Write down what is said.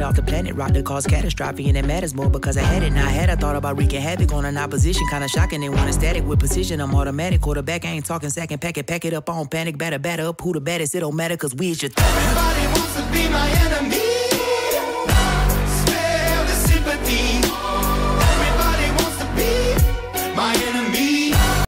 Off the planet, rock that cause catastrophe, and it matters more because I had it. Now I had, I thought about wreaking havoc on an opposition. Kinda shocking, they want a static with precision. I'm automatic, quarterback, I ain't talking second pack it, pack it up on panic, batter, batter up. Who the baddest? It don't matter, cause we is your Everybody wants to be.